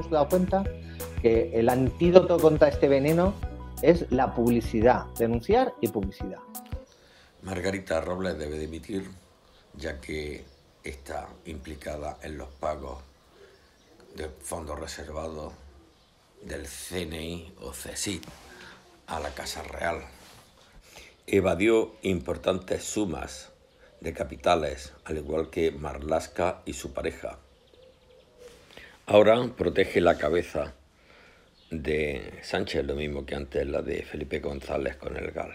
hemos dado cuenta que el antídoto contra este veneno es la publicidad, denunciar y publicidad. Margarita Robles debe dimitir, ya que está implicada en los pagos de fondos reservados del CNI o CSIC a la Casa Real. Evadió importantes sumas de capitales, al igual que Marlasca y su pareja. Ahora protege la cabeza de Sánchez, lo mismo que antes la de Felipe González con el GAL.